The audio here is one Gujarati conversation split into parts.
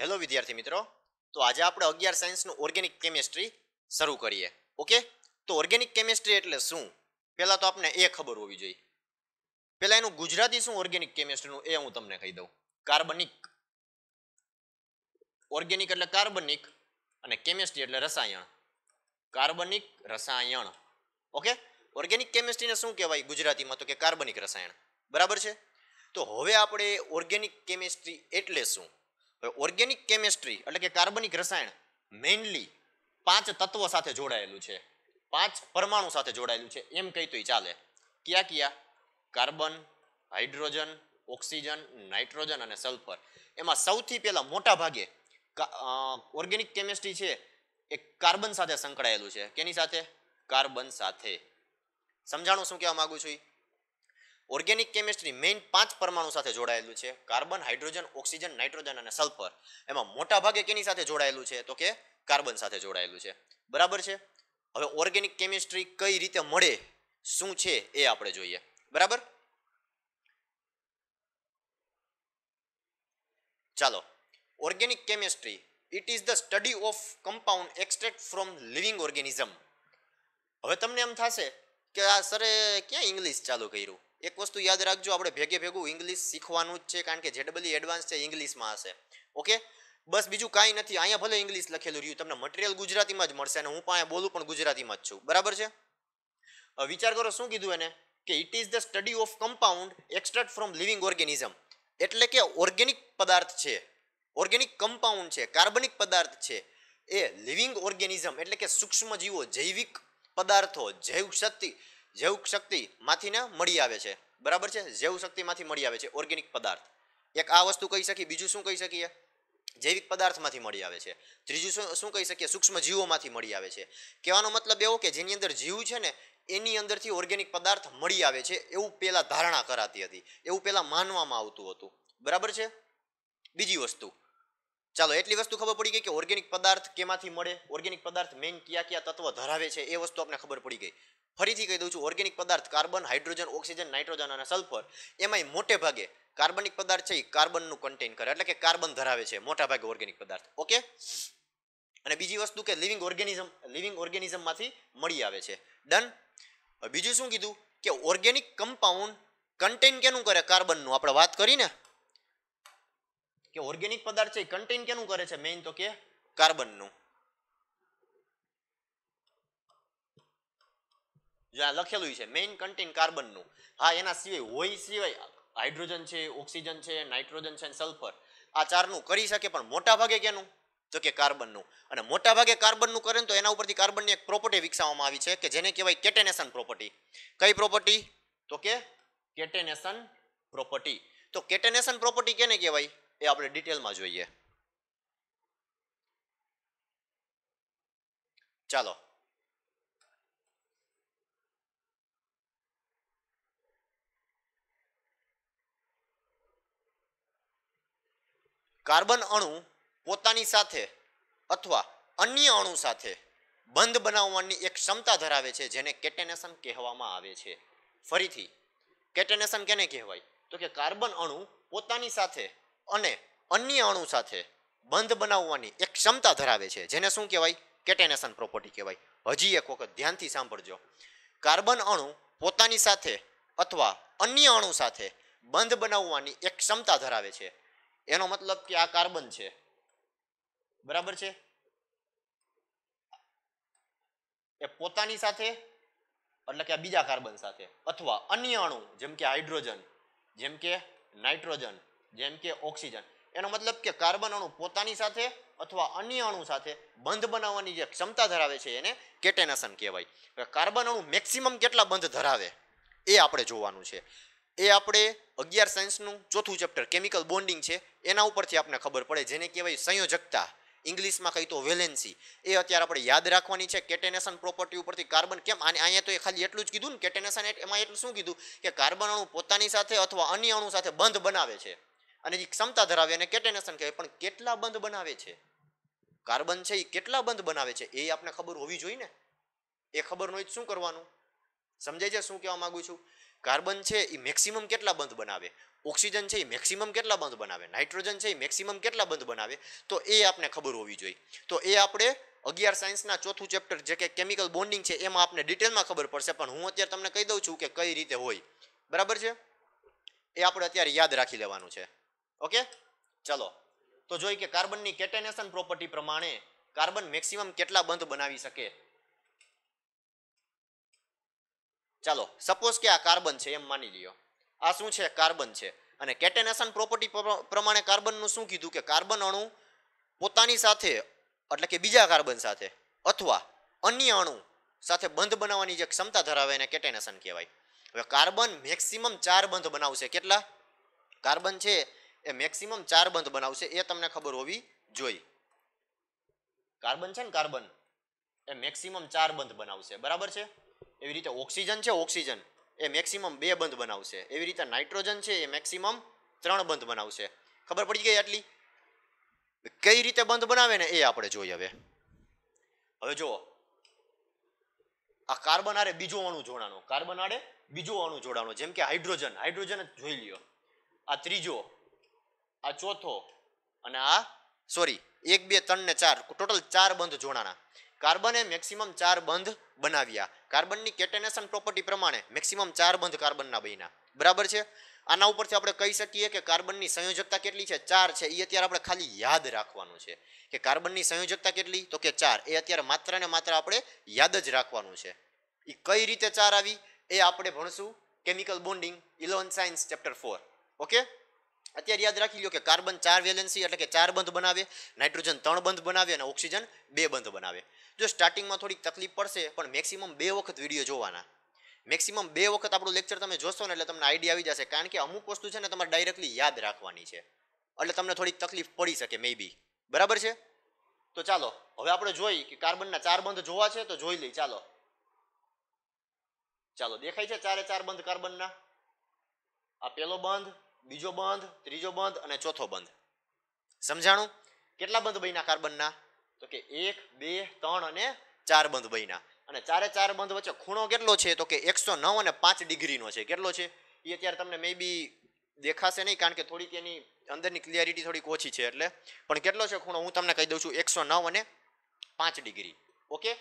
હેલો વિદ્યાર્થી મિત્રો. તો આજે આપણે અગિયાર સાયન્સનું ઓર્ગેનિક કેમિસ્ટ્રી શરૂ કરીએ. ઓકે તો ઓર્ગેનિક કેમિસ્ટ્રી એટલે શું? પહેલાં તો આપણે એ ખબર હોવી જોઈએ. પહેલાં એનું ગુજરાતી શું ઓર્ગેનિક કેમિસ્ટ્રીનું એ હું તમને કહી દઉં. કાર્બનિક ઓર્ગેનિક એટલે કાર્બનિક અને કેમિસ્ટ્રી એટલે રસાયણ. કાર્બનિક રસાયણ. ઓકે ઓર્ગેનિક કેમિસ્ટ્રીને શું કહેવાય ગુજરાતીમાં? તો કે કાર્બનિક રસાયણ. બરાબર છે? તો હવે આપણે ઓર્ગેનિક કેમિસ્ટ્રી એટલે શું? ઓર્ગેનિક કેમિસ્ટ્રી એટલે કે કાર્બનિક રસાયણ મેઇનલી પાંચ તત્વો સાથે જોડાયેલું છે. પાંચ પરમાણુ સાથે જોડાયેલું છે. એમ કહી તોય ચાલે. કયા કયા? કાર્બન, હાઇડ્રોજન, ઓક્સિજન, નાઇટ્રોજન અને સલ્ફર. એમાં સૌથી પહેલાં મોટા ભાગે ઓર્ગેનિક કેમિસ્ટ્રી છે એ કાર્બન સાથે સંકળાયેલું છે. કેની સાથે? કાર્બન સાથે. સમજાણું શું કહેવા માગું છું? ઓર્ગેનિક કેમિસ્ટ્રી મેઇન પાંચ પરમાણુ સાથે જોડાયેલું છે. કાર્બન હાઇડ્રોજન ઓક્સિજન નાઇટ્રોજન અને સલ્ફર એમાં મોટા ભાગે કેની સાથે જોડાયેલું છે? તો કે કાર્બન સાથે જોડાયેલું છે. બરાબર છે? હવે ઓર્ગેનિક કેમિસ્ટ્રી કઈ રીતે મળે? શું છે? એ આપણે જોઈએ. બરાબર? ચાલો. Organic chemistry it is the study of compound extract from living organism હવે તમને એમ થશે કે આ સરે ક્યાં ઇંગ્લિશ ચાલુ કર્યું? એક વસ્તુ યાદ રાખજો, આપણે ભેગે ભેગું ઇંગ્લિશ શીખવાનું જ છે, કારણ કે જેડબલી એડવાન્સ છે ઇંગ્લિશમાં હશે. ઓકે બસ બીજું કાંઈ નથી. અહીંયા ભલે ઇંગ્લિશ લખેલું રહ્યું, તમને મટીરિયલ ગુજરાતીમાં જ મળશે અને હું પણ બોલું પણ ગુજરાતીમાં જ છું. બરાબર છે? વિચાર કરો શું કીધું એને? કે it is the study of compound extract from living organism એટલે કે ઓર્ગેનિક પદાર્થ છે. ઓર્ગેનિક કમ્પાઉન્ડ છે કાર્બનિક પદાર્થ છે. એ લિવિંગ ઓર્ગેનિઝમ એટલે કે સૂક્ષ્મ જીવો જૈવિક પદાર્થો, જૈવ શક્તિ જૈવ શક્તિમાંથી ને મળી આવે છે. બરાબર છે? જૈવ શક્તિમાંથી મળી આવે છે ઓર્ગેનિક પદાર્થ. એક આ વસ્તુ કહી શકીએ, બીજું શું કહી શકીએ? જૈવિક પદાર્થમાંથી મળી આવે છે. ત્રીજું શું શું કહી શકીએ? સૂક્ષ્મ જીવોમાંથી મળી આવે છે. કહેવાનો મતલબ એવો કે જેની અંદર જીવ છે ને, એની અંદરથી ઓર્ગેનિક પદાર્થ મળી આવે છે એવું પહેલાં ધારણા કરાતી હતી. એવું પહેલાં માનવામાં આવતું હતું. બરાબર છે? બીજી વસ્તુ. ચાલો, એટલી વસ્તુ ખબર પડી ગઈ કે ઓર્ગેનિક પદાર્થ કેમાંથી મળે? ઓર્ગેનિક પદાર્થ મેઇન કયા કયા તત્વ ધરાવે છે? એ વસ્તુ આપણે ખબર પડી ગઈ. ફરીથી કહી દઉં છું, ઓર્ગેનિક પદાર્થ, કાર્બન, હાઇડ્રોજન, ઓક્સિજન, નાઇટ્રોજન અને સલ્ફર, એમાંય મોટે ભાગે કાર્બનિક પદાર્થ છે, એ કાર્બનનું કન્ટેન કરે. એટલે કે કાર્બન ધરાવે છે, મોટા ભાગે ઓર્ગેનિક પદાર્થ. ઓકે? અને બીજી વસ્તુ કે લિવિંગ ઓર્ગેનિઝમ, લિવિંગ ઓર્ગેનિઝમમાંથી મળી આવે છે. ડન? બીજું શું કીધું? કે ઓર્ગેનિક કમ્પાઉન્ડ કન્ટેન કેનું કરે? કાર્બનનું. આપણે વાત કરી ને? કે ઓર્ગેનિક પદાર્થ છે, એ કન્ટેન કેનું કરે છે? મેઇન તો કે કાર્બનનું. જ્યાં લખેલું છે મેઇન કન્ટેન કાર્બનનું. હા, એના સિવાય, હોય સિવાય, હાઇડ્રોજન છે, ઓક્સિજન છે, નાઇટ્રોજન છે સલ્ફર. આ ચારનું કરી શકે, પણ મોટા ભાગે કેનું? તો કે કાર્બનનું. અને મોટા ભાગે કાર્બનનું કરે ને તો એના ઉપરથી કાર્બનની એક પ્રોપર્ટી વિકસાવવામાં આવી છે, કે જેને કહેવાય કેટેનેશન પ્રોપર્ટી કઈ પ્રોપર્ટી તો કે કેટેનેશન પ્રોપર્ટી તો કેટેનેશન પ્રોપર્ટી કેને કહેવાય? એ આપણે ડિટેલમાં જોઈએ. ચાલો. કાર્બન અણુ પોતાની સાથે અથવા અન્ય અણુ સાથે બંધ બનાવવાની એક ક્ષમતા ધરાવે છે, જેને કેટેનેશન કહેવામાં આવે છે. ફરીથી, કેટેનેશન કેને કહેવાય? તો કે કાર્બન અણુ પોતાની સાથે અને અન્ય અણુ સાથે બંધ બનાવવાની એક ક્ષમતા ધરાવે છે. જેને શું કહેવાય? કેટેનેશન પ્રોપર્ટી કહેવાય. હજી એક વખત ધ્યાનથી સાંભળજો. કાર્બન અણુ પોતાની સાથે અથવા અન્ય અણુ સાથે બંધ બનાવવાની એક ક્ષમતા ધરાવે છે. એનો મતલબ કે આ કાર્બન છે. બરાબર છે? એ પોતાની સાથે, એટલે કે આ બીજા કાર્બન સાથે, અથવા અન્ય અણુ, જેમ કે હાઇડ્રોજન, જેમ કે નાઇટ્રોજન, જેમ કે ઓક્સિજન. એનો મતલબ કે કાર્બન અણુ પોતાની સાથે અથવા અન્ય અણુ સાથે બંધ બનાવવાની જે ક્ષમતા ધરાવે છે એને કેટેનેશન કહેવાય. કાર્બન અણુ મેક્સિમમ કેટલા બંધ ધરાવે? એ આપણે જોવાનું છે. એ આપણે અગિયાર સાયન્સનું ચોથું ચેપ્ટર, કેમિકલ બોન્ડિંગ છે, એના ઉપરથી આપણે ખબર પડે, જેને કહેવાય સંયોજકતા. ઇંગ્લિશમાં કહી તો વેલેન્સી. એ અત્યારે આપણે યાદ રાખવાની છે, કેટેનેશન પ્રોપર્ટી ઉપરથી કાર્બન કેમ અને અહીંયા તો એ ખાલી એટલું જ કીધું ને, કેટેનેશન એમાં એટલું શું કીધું, કે કાર્બન અણુ પોતાની સાથે અથવા અન્ય અણુ સાથે બંધ બનાવે છે. અને જે ક્ષમતા ધરાવે એને કેટેનેશન કહેવાય, પણ કેટલા બંધ બનાવે છે? કાર્બન છે એ કેટલા બંધ બનાવે છે? એ આપણે ખબર હોવી જોઈએ ને? એ ખબર ન હોય શું કરવાનું? સમજાય છે શું કહેવા માંગુ છું? કાર્બન છે એ મેક્સિમમ કેટલા બંધ બનાવે? ઓક્સિજન છે એ મેક્સિમમ કેટલા બંધ બનાવે? નાઇટ્રોજન છે એ મેક્સિમમ કેટલા બંધ બનાવે? તો એ આપણે ખબર હોવી જોઈએ. તો એ આપણે અગિયાર સાયન્સના ચોથું ચેપ્ટર જે કે કેમિકલ બોન્ડિંગ છે, એમાં આપણે ડિટેલમાં ખબર પડશે. પણ હું અત્યારે તમને કહી દઉં છું કે કઈ રીતે હોય. બરાબર છે? એ આપણે અત્યારે યાદ રાખી લેવાનું છે. ઓકે? ચલો. તો જોઈ કે કાર્બનની કેટેનેશન પ્રોપર્ટી પ્રમાણે કાર્બન મેક્સિમમ કેટલા બંધ બનાવી શકે? ચાલો સપોઝ કે આ કાર્બન છે, એમ માની લ્યો. આ શું છે? કાર્બન છે. અને કેટેનેશન પ્રોપર્ટી પ્રમાણે કાર્બનનું શું કીધું? કે કાર્બન અણુ પોતાની સાથે, એટલે કે બીજા કાર્બન સાથે, અથવા અન્ય અણુ સાથે બંધ બનાવવાની જે ક્ષમતા ધરાવે એને કેટેનેશન કહેવાય. હવે કાર્બન મેક્સિમમ ચાર બંધ બનાવશે. કેટલા? કાર્બન છે એ મેક્સિમમ ચાર બંધ બનાવશે. એ તમને ખબર હોવી જોઈએ. કાર્બન છે ને કાર્બન? એ મેક્સિમમ ચાર બંધ બનાવશે. બરાબર છે? એવી રીતે ઓક્સિજન છે, ઓક્સિજન. એ મેક્સિમમ બે બંધ બનાવશે. એવી રીતે નાઇટ્રોજન છે, એ મેક્સિમમ ત્રણ બંધ બનાવશે. ખબર પડી ગઈ આટલી? કઈ રીતે બંધ બનાવે ને એ આપણે જોઈએ હવે. હવે જુઓ. આ કાર્બન આરે બીજો અણુ જોડાણો. કાર્બન આરે બીજો અણુ જોડાણો. જેમ કે હાઇડ્રોજન. હાઇડ્રોજન જ જોઈ લ્યો. આ ત્રીજો, આ ચોથો અને આ, સોરી, એક, બે, ત્રણ ને ચાર. ટોટલ ચાર બંધ જોડાણા. કાર્બને મેક્સિમમ ચાર બંધ બનાવ્યા. કાર્બનની કેટેનેશન પ્રોપર્ટી પ્રમાણે મેક્સિમમ ચાર બંધ કાર્બનના બન્યા. બરાબર છે? આના ઉપરથી આપણે કહી શકીએ કે કાર્બનની સંયોજકતા કેટલી છે? ચાર છે. એ અત્યારે આપણે ખાલી યાદ રાખવાનું છે. કે કાર્બનની સંયોજકતા કેટલી? તો કે ચાર. એ અત્યારે માત્ર ને માત્ર આપણે યાદ જ રાખવાનું છે. એ કઈ રીતે ચાર આવી? એ આપણે ભણશું. Chemical bonding eleven science chapter four okay અત્યારે યાદ રાખી લો કે કાર્બન ચાર વેલેન્સી એટલે કે ચાર બંધ બનાવે નાઇટ્રોજન ત્રણ બંધ બનાવે અને ઓક્સિજન બે બંધ બનાવે. જો સ્ટાર્ટિંગમાં થોડીક તકલીફ પડશે, પણ મેક્સિમમ બે વખત વીડિયો જોવાના. મેક્સિમમ બે વખત આપણું લેક્ચર તમે જોશો ને, એટલે તમને આઈડિયા આવી જશે. કારણ કે અમુક વસ્તુ છે ને, તમારે ડાયરેક્ટલી યાદ રાખવાની છે. એટલે તમને થોડીક તકલીફ પડી શકે મે બી બરાબર છે? તો ચાલો, હવે આપણે જોઈ કે કાર્બનના ચાર બંધ જોવા છે, તો જોઈ લઈ ચાલો. ચાલો, દેખાય છે ચારે ચાર બંધ કાર્બનના? આ પેલો બંધ, બીજો બંધ, ત્રીજો બંધ અને ચોથો બંધ. સમજાણું? કેટલા બંધ બન્યા કાર્બનના? તો કે એક, બે, ત્રણ અને ચાર બંધ બન્યા. અને ચારે ચાર બંધ વચ્ચે ખૂણો કેટલો છે? તો કે એકસો નવ અને પાંચ ડિગ્રીનો છે. કેટલો છે? એ અત્યારે તમને મે બી દેખાશે નહીં, કારણ કે થોડીક એની અંદરની ક્લિયરિટી થોડીક ઓછી છે એટલે. પણ કેટલો છે ખૂણો? હું તમને કહી દઉં છું એકસો નવ અને પાંચ ડિગ્રી. ઓકે?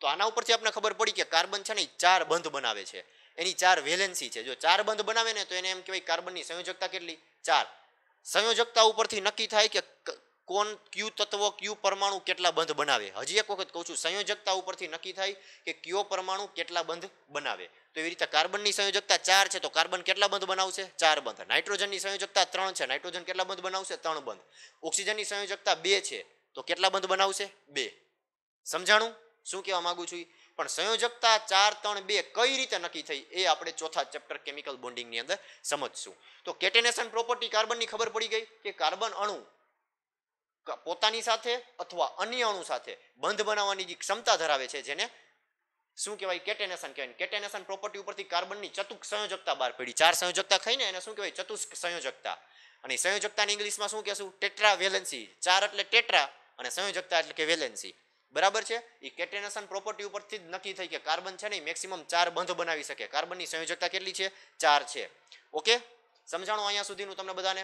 તો આના ઉપરથી આપણે ખબર પડી કે કાર્બન છે ને એ ચાર બંધ બનાવે છે. એની ચાર વેલેન્સી છે. જો ચાર બંધ બનાવે ને, તો એને એમ કહેવાય કાર્બનની સંયોજકતા કેટલી? ચાર. સંયોજકતા ઉપરથી નક્કી થાય કે કોણ ક્યુ તત્વ, ક્યુ પરમાણુ કેટલા બંધ બનાવે? હજી એક વખત કહું છું, સંયોજકતા ઉપરથી નક્કી થાય કે કયો પરમાણુ કેટલા બંધ બનાવે. તો એવી રીતે કાર્બનની સંયોજકતા ચાર છે, તો કાર્બન કેટલા બંધ બનાવશે? ચાર બંધ. નાઇટ્રોજનની સંયોજકતા ત્રણ છે, નાઇટ્રોજન કેટલા બંધ બનાવશે? ત્રણ બંધ. ઓક્સિજનની સંયોજકતા બે છે, તો કેટલા બંધ બનાવશે? બે. સમજાણું? શું કહેવા માંગુ છું? પણ સંયોજકતા ચાર, ત્રણ, બે કઈ રીતે નક્કી થઈ એ આપણે ચોથા ચેપ્ટર કેમિકલ બોન્ડિંગની અંદર સમજશું. તો કેટેનેશન પ્રોપર્ટી કાર્બનની ખબર પડી ગઈ કે કાર્બન અણુ પોતાની સાથે અથવા અન્ય અણુ સાથે બંધ બનાવવાની જે ક્ષમતા ધરાવે છે જેને શું કહેવાય કેટેનેશન કહેવાય. કેટેનેશન પ્રોપર્ટી ઉપરથી કાર્બનની ચતુક સંયોજકતા બહાર પડી. ચાર સંયોજકતા ખાઈને એને શું કહેવાય? ચતુષ્ક સંયોજકતા. અને સંયોજકતાને ઇંગ્લિશમાં શું કહેશું? ટેટ્રા વેલેન્સી ચાર એટલે ટેટ્રા અને સંયોજકતા એટલે કે વેલેન્સી. બરાબર છે? એ કેટેનેશન પ્રોપર્ટી ઉપરથી જ નક્કી થઈ કે કાર્બન છે ને મેક્સિમમ ચાર બંધ બનાવી શકે. કાર્બનની સંયોજકતા કેટલી છે? ચાર છે. ઓકે સમજાણું અહીંયા સુધીનું તમને બધાને?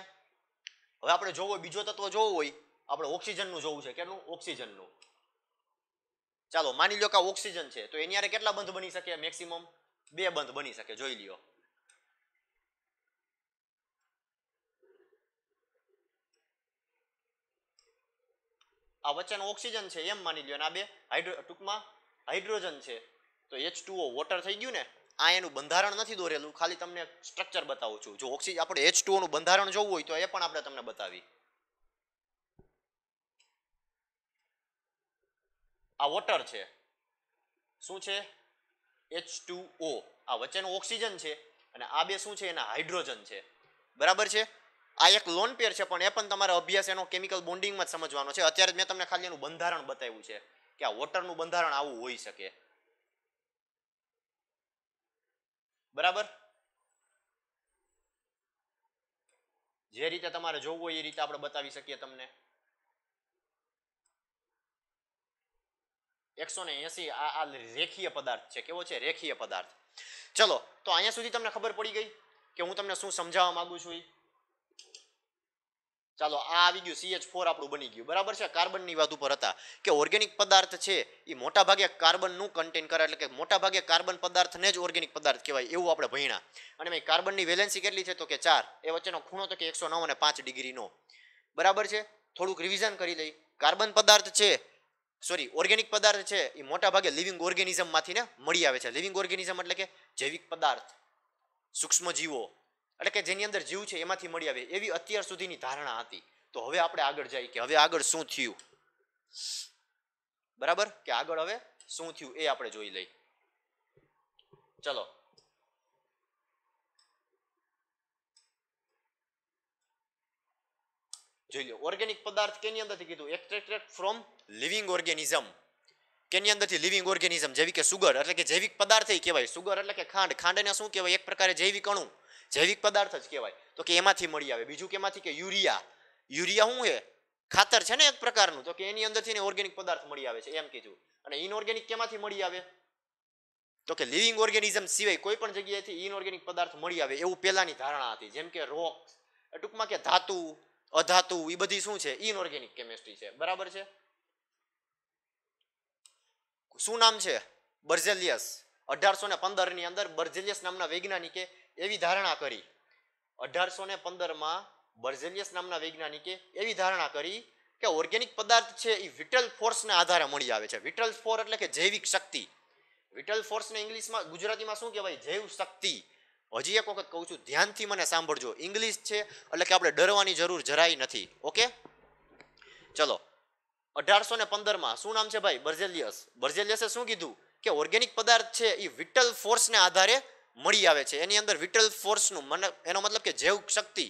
હવે આપણે જોવો, બીજો તત્વ જોવો હોય. આપણે ઓક્સિજનનું જોવું છે. કેટલું? ઓક્સિજનનું. ચાલો, માની લો કે ઓક્સિજન છે. તો એની હારે કેટલા બંધ બની શકે? મેક્સિમમ બે બંધ બની શકે. જોઈ લ્યો. આ વચ્ચેનો ઓક્સિજન છે એમ માની લ્યો. અને આ બે હાઇડ્રો, ટૂંકમાં હાઇડ્રોજન છે. તો એચ ટુઓ વોટર થઈ ગયું ને, આ એનું બંધારણ નથી દોરેલું. ખાલી તમને સ્ટ્રક્ચર બતાવું છું. જો ઓક્સિજન આપણે એચ ટુઓનું બંધારણ જોવું હોય તો એ પણ આપણે તમને બતાવી. આ વોટર છે. શું છે? એચ ઓ આ વચ્ચેનું ઓક્સિજન છે અને આ બે શું છે? એના હાઇડ્રોજન છે. બરાબર છે? આ એક લોન પેર છે, પણ એ પણ તમારે અભ્યાસ એનો કેમિકલ બોન્ડિંગમાં જ સમજવાનો છે. અત્યારે મેં તમને ખાલી એનું બંધારણ બતાવ્યું છે કે આ વોટરનું બંધારણ આવું હોઈ શકે. બરાબર? જે રીતે તમારે જોવું હોય એ રીતે આપણે બતાવી શકીએ તમને. એકસો ને એસી આ રેખીય પદાર્થ છે. કેવો છે? રેખીય પદાર્થ. ચલો, તો અહીંયા સુધી તમને ખબર પડી ગઈ કે હું તમને શું સમજાવવા માંગુ છું એ ચાલો, આ આવી ગયું. સીએચ ફોર આપણું બની ગયું. બરાબર છે? કાર્બનની વાત ઉપર હતા કે ઓર્ગેનિક પદાર્થ છે એ મોટા ભાગે કાર્બનનું કન્ટેન કરે એટલે કે મોટા ભાગે કાર્બન પદાર્થને જ ઓર્ગેનિક પદાર્થ કહેવાય એવું આપણે ભણ્યા. અને ભાઈ, કાર્બનની વેલેન્સી કેટલી છે? તો કે ચાર. એ વચ્ચેનો ખૂણો તો કે એકસો નવ અને પાંચ ડિગ્રીનો. બરાબર છે? થોડુંક રિવિઝન કરી લઈ. કાર્બન પદાર્થ છે સોરી ઓર્ગેનિક પદાર્થ છે એ મોટા ભાગે લિવિંગ ઓર્ગેનિઝમમાંથી ને મળી આવે છે. લિવિંગ ઓર્ગેનિઝમ એટલે કે જૈવિક પદાર્થ સૂક્ષ્મ જીવો એટલે કે જેની અંદર જીવ છે, એમાંથી મળી આવે. એવી અત્યાર સુધીની ધારણા હતી. તો હવે આપણે આગળ જઈએ કે હવે આગળ શું થયું? બરાબર? કે આગળ હવે શું થયું? એ આપણે જોઈ લઈ ચલો. જોઈ લો. ઓર્ગેનિક પદાર્થ કેની અંદરથી કીધું? Extracted from living organism. કેની અંદરથી લિવિંગ ઓર્ગેનિઝમ? જેવી કે સુગર? એટલે કે જૈવિક પદાર્થ કહેવાય. સુગર એટલે કે ખાંડ. ખાંડને શું કહેવાય? એક પ્રકારે જૈવિક અણુ. જૈવિક પદાર્થ જ કહેવાય. તો કે એમાંથી મળી આવે. બીજું કેમાંથી કે યુરિયા. યુરિયા શું છે ખાતર છે ને એક પ્રકારનું. તો કે એની અંદરથી ને ઓર્ગેનિક પદાર્થ મળી આવે છે. એમ કીધું. અને ઇનઓર્ગેનિક કેમાંથી મળી આવે? તો કે લિવિંગ ઓર્ગેનિઝમ સિવાય કોઈ પણ જગ્યાએથી ઇનઓર્ગેનિક પદાર્થ મળી આવે એવું પહેલાની ધારણા હતી. જેમ કે રોક ટૂંકમાં કે ધાતુ, અધાતુ એ બધી શું છે? ઇનઓર્ગેનિક કેમિસ્ટ્રી છે. બરાબર છે? શું નામ છે? બર્ઝેલિયસ અઢારસો ને પંદરની અંદર બર્ઝેલિયસ નામના વૈજ્ઞાનિકે એવી ધારણા કરી. અઢારસો ને પંદરમાં બર્ઝેલિયસ નામના વૈજ્ઞાનિકે એવી ધારણા કરી કે ઓર્ગેનિક પદાર્થ છે એ વિટલ ફોર્સના આધારે મળી આવે છે. વિટલ ફોર એટલે કે જૈવિક શક્તિ. વિટલ ફોર્સને ઇંગ્લિશમાં, ગુજરાતીમાં શું કહેવાય? જૈવ શક્તિ. હજી એક વખત કહું છું, ધ્યાનથી મને સાંભળજો. ઇંગ્લિશ છે એટલે કે આપણે ડરવાની જરૂર જરાય નથી. ઓકે? ચલો. અઢારસો ને પંદરમાં, શું નામ છે ભાઈ? બર્જેલિયસ. બર્જેલિયસે શું કીધું? કે ઓર્ગેનિક પદાર્થ છે એ વિટલ ફોર્સને આધારે મળી આવે છે. એની અંદર વિટલ ફોર્સનું મને, એનો મતલબ કે જૈવ શક્તિ,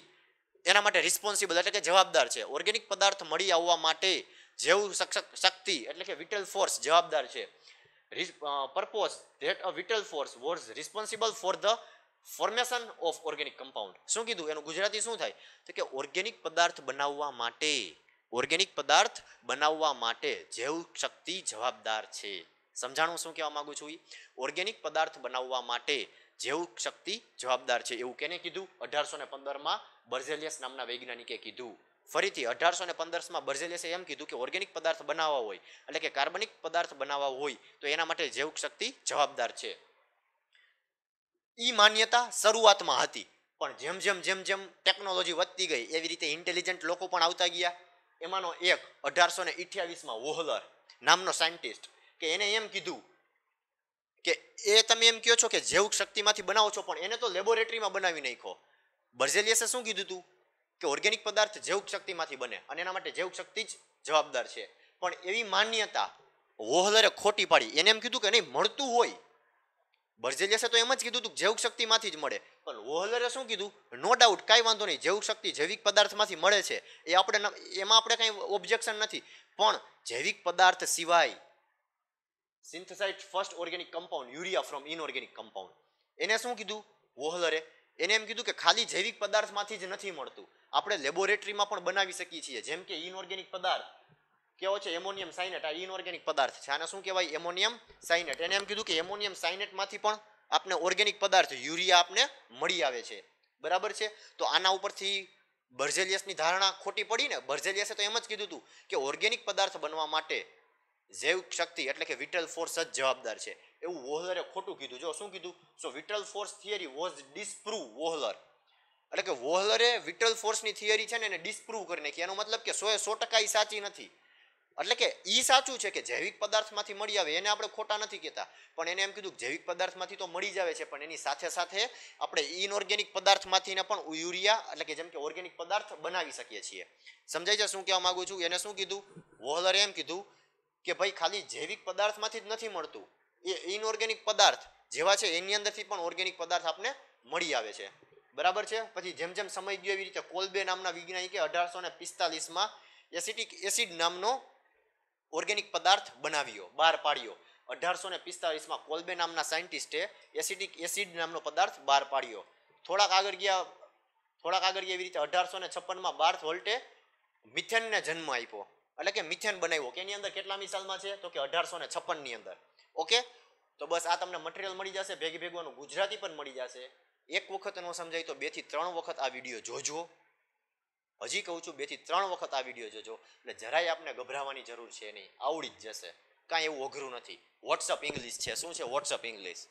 એના માટે રિસ્પોન્સિબલ એટલે કે જવાબદાર છે. ઓર્ગેનિક પદાર્થ મળી આવવા માટે જૈવ શક્તિ એટલે કે વિટલ ફોર્સ જવાબદાર છે. Purpose that a vital force was responsible for the formation of organic compound શું કીધું? એનું ગુજરાતી શું થાય? તો કે ઓર્ગેનિક પદાર્થ બનાવવા માટે ઓર્ગેનિક પદાર્થ બનાવવા માટે જૈવ શક્તિ જવાબદાર છે. સમજાણું શું કહેવા માંગુ છું ઓર્ગેનિક પદાર્થ બનાવવા માટે જૈવ શક્તિ જવાબદાર છે. એવું કેને કીધું? અઢારસો ને પંદરમાં બર્ઝેલિયસ નામના વૈજ્ઞાનિકે કીધું. ફરીથી અઢારસો ને પંદરમાં બર્ઝેલિયસે એમ કીધું કે ઓર્ગેનિક પદાર્થ બનાવવા હોય, એટલે કે કાર્બનિક પદાર્થ બનાવવા હોય, તો એના માટે જૈવ શક્તિ જવાબદાર છે. ઈ માન્યતા શરૂઆતમાં હતી. પણ જેમ જેમ જેમ જેમ ટેકનોલોજી વધતી ગઈ, એવી રીતે ઇન્ટેલિજન્ટ લોકો પણ આવતા ગયા. એમાંનો એક અઢારસો ને ઇઠ્યાવીસમાં વોહલર નામનો સાયન્ટિસ્ટ કે એને એમ કીધું કે એ તમે એમ કહો છો કે જૈવિક શક્તિમાંથી બનાવો છો, પણ એને તો લેબોરેટરીમાં બનાવી નાખો બર્ઝેલિયસે શું કીધું હતું કે ઓર્ગેનિક પદાર્થ જૈવિક શક્તિમાંથી બને અને એના માટે જૈવિક શક્તિ જ જવાબદાર છે. પણ એવી માન્યતા વોહલરે ખોટી પાડી. એને એમ કીધું કે નહીં, મળતું હોય બર્ઝેલિયસે તો એમ જ કીધું હતું જૈવિક જૈવ શક્તિમાંથી જ મળે. પણ વોહલરે શું કીધું? નો ડાઉટ કાંઈ વાંધો નહીં. જૈવિક શક્તિ જૈવિક પદાર્થમાંથી મળે છે. એ આપણે એમાં આપણે કાંઈ ઓબ્જેક્શન નથી. પણ જૈવિક પદાર્થ સિવાય synthesize first organic compound urea from inorganic compound એને શું કીધું? વોહલરે? એને એમ કીધું કે ખાલી જૈવિક પદાર્થમાંથી જ નથી મળતું. આપણે લેબોરેટરીમાં પણ બનાવી શકીએ છીએ. જેમ કે ઇનઓર્ગેનિક પદાર્થ. કેવો છે? Ammonium cyanate. આ ઇનઓર્ગેનિક પદાર્થ છે. આને શું કહેવાય? Ammonium cyanate. એને એમ કીધું કે એમોનિયમ સાઇનેટમાંથી પણ આપને ઓર્ગેનિક પદાર્થ, યુરિયા આપને મળી આવે છે. બરાબર છે? તો આના ઉપરથી બર્ઝેલિયસની ધારણા ખોટી પડી ને? બર્ઝેલિયસે તો એમ જ કીધું હતું કે ઓર્ગેનિક પદાર્થ બનવા માટે જૈવિક શક્તિ એટલે કે વિટલ ફોર્સ જ જવાબદાર છે. એવું વોહલરે ખોટું કીધું. જો શું કીધું? So vital force theory was disprove Wohler. એટલે કે વોહલરે વિટલ ફોર્સની થિયરી છે ને એને ડિસપ્રૂવ કરી નાખી. એનો મતલબ કે સો એ સો ટકા સાચી નથી. એટલે કે એ સાચું છે કે જૈવિક પદાર્થમાંથી મળી આવે, એને આપણે ખોટા નથી કહેતા. પણ એને એમ કીધું જૈવિક પદાર્થમાંથી તો મળી જ આવે છે, પણ એની સાથે સાથે આપણે ઇનઓર્ગેનિક પદાર્થમાંથીને પણ યુરિયા એટલે કે જેમ કે ઓર્ગેનિક પદાર્થ બનાવી શકીએ છીએ. સમજાય છે શું કહેવા માંગુ છું? એને શું કીધું? વોહલરે એમ કીધું કે ભાઈ, ખાલી જૈવિક પદાર્થમાંથી જ નથી મળતું. એ ઇનઓર્ગેનિક પદાર્થ જેવા છે, એની અંદરથી પણ ઓર્ગેનિક પદાર્થ આપણે મળી આવે છે. બરાબર છે? પછી જેમ જેમ સમય ગયો એવી રીતે કોલબે નામના વૈજ્ઞાનિકે અઢારસો ને પિસ્તાલીસમાં એસિટિક એસિડ નામનો ઓર્ગેનિક પદાર્થ બનાવ્યો, બહાર પાડ્યો. અઢારસો ને પિસ્તાળીસમાં કોલ્બે નામના સાયન્ટિસ્ટે એસિડિક, એસિડ નામનો પદાર્થ બહાર પાડ્યો. થોડાક આગળ ગયા, થોડાક આગળ ગયા એવી રીતે અઢારસો ને છપ્પનમાં બાર્થ વોલ્ટે મિથેનને જન્મ આપ્યો. એટલે કે મિથેન બનાવ્યો. કેની અંદર કેટલામી સાલમાં છે? તો કે અઢારસો ને છપ્પનની અંદર. ઓકે? તો બસ આ તમને મટીરિયલ મળી જશે, ભેગી ભેગવાનું ગુજરાતી પણ મળી જશે. એક વખત ન સમજાય તો બેથી ત્રણ વખત આ વીડિયો જોજો. હજી કહું છું, બેથી ત્રણ વખત આ વીડિયો જોજો. એટલે જરાય આપને ગભરાવાની જરૂર છે નહીં. આવડી જ જશે. કાંઈ એવું અઘરું નથી. વોટ્સઅપ ઇંગ્લિશ છે. શું છે વોટ્સઅપ ઇંગ્લિશ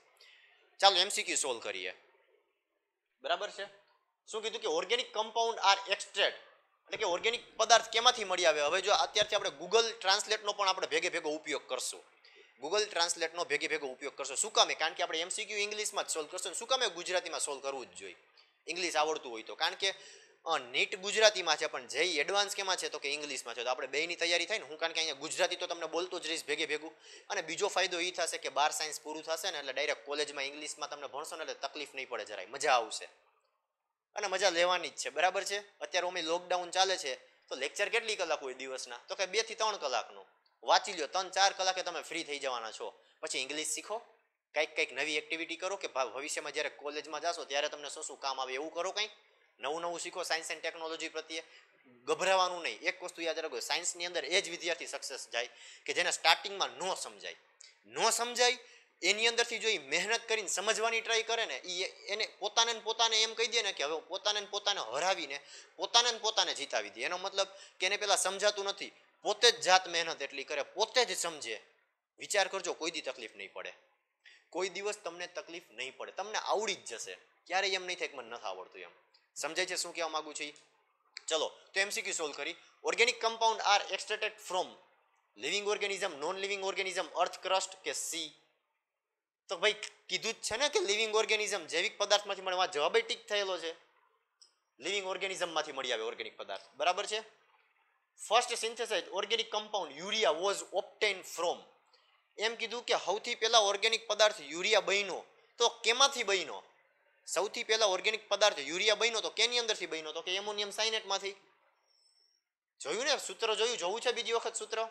ચાલો એમસીક્યુ સોલ્વ કરીએ. બરાબર છે? શું કીધું કે ઓર્ગેનિક કમ્પાઉન્ડ આર એક્સટ્રેટ એટલે કે ઓર્ગેનિક પદાર્થ કેમાંથી મળી આવે? હવે જો અત્યારથી આપણે ગૂગલ ટ્રાન્સલેટનો પણ આપણે ભેગે ભેગો ઉપયોગ કરશું. ગૂગલ ટ્રાન્સલેટનો ભેગે ભેગો ઉપયોગ કરશો. શું કામે? કારણ કે આપણે એમસીક્યુ ઇંગ્લિશમાં જ સોલ્વ કરશું શું કામે ગુજરાતીમાં સોલ્વ કરવું જ જોઈએ? ઇંગ્લિશ આવડતું હોય તો. કારણ કે નીટ ગુજરાતીમાં છે, પણ જે એડવાન્સ કેમાં છે, તો કે ઇંગ્લિશમાં છે. તો આપણે બેની તૈયારી થાય ને, હું કારણ કે અહીંયા ગુજરાતી તો તમને બોલતો જ રહીશ ભેગે ભેગું. અને બીજો ફાયદો એ થશે કે બાર સાયન્સ પૂરું થશે ને, એટલે ડાયરેક્ટ કોલેજમાં ઇંગ્લિશમાં તમને ભણશો ને, એટલે તકલીફ નહીં પડે જરાય. મજા આવશે. અને મજા લેવાની જ છે. બરાબર છે? અત્યારે અમે લોકડાઉન ચાલે છે, તો લેક્ચર કેટલી કલાક હોય દિવસના? તો કે બેથી ત્રણ કલાકનું. વાંચી લ્યો. ત્રણ ચાર કલાકે તમે ફ્રી થઈ જવાના છો. પછી ઇંગ્લિશ શીખો. કંઈક કંઈક નવી એક્ટિવિટી કરો કે ભવિષ્યમાં જ્યારે કોલેજમાં જાશો ત્યારે તમને શું શું કામ આવે એવું કરો કંઈક? નવું નવું શીખો સાયન્સ એન્ડ ટેકનોલોજી પ્રત્યે. ગભરાવાનું નહીં. એક વસ્તુ યાદ રાખો સાયન્સની અંદર એ જ વિદ્યાર્થી સક્સેસ જાય કે જેને સ્ટાર્ટિંગમાં ન સમજાય. ન સમજાય, એની અંદરથી જો એ મહેનત કરીને સમજવાની ટ્રાય કરે ને એ, એને પોતાને પોતાને એમ કહી દે ને કે હવે પોતાને પોતાને હરાવીને પોતાને પોતાને જીતાવી દે. એનો મતલબ કે એને પેલા સમજાતું નથી. પોતે જ જાત મહેનત એટલી કરે, પોતે જ સમજે. વિચાર કરજો, કોઈ દી તકલીફ નહીં પડે. કોઈ દિવસ તમને તકલીફ નહીં પડે. તમને આવડી જ જશે. ક્યારેય એમ નહીં થાય કે મને નથી આવડતું એમ. સમજાય છે શું કહેવા માંગુ છું ચલો, તો એમસીક્યુ સોલ્વ કરી. Organic compound are extracted from living organism non living organism earth crust કે સી તો ભાઈ, કીધું જ છે ને કે લિવિંગ ઓર્ગેનિઝમ જૈવિક પદાર્થમાંથી મળે. જવાબ ટીક થયેલો છે. લિવિંગ ઓર્ગેનિઝમમાંથી મળી આવે ઓર્ગેનિક પદાર્થ. બરાબર છે? First synthesize organic compound urea was obtain from એમ કીધું કે સૌથી પહેલાં ઓર્ગેનિક પદાર્થ યુરિયા બન્યો તો કેમાંથી બન્યો? સૌથી પહેલાં ઓર્ગેનિક પદાર્થ યુરિયા બન્યો તો કેની અંદરથી બન્યો? તો કે એમોનિયમ સાયનેટમાંથી જોયું ને? સૂત્ર જોયું? જોવું છે બીજી વખત સૂત્ર?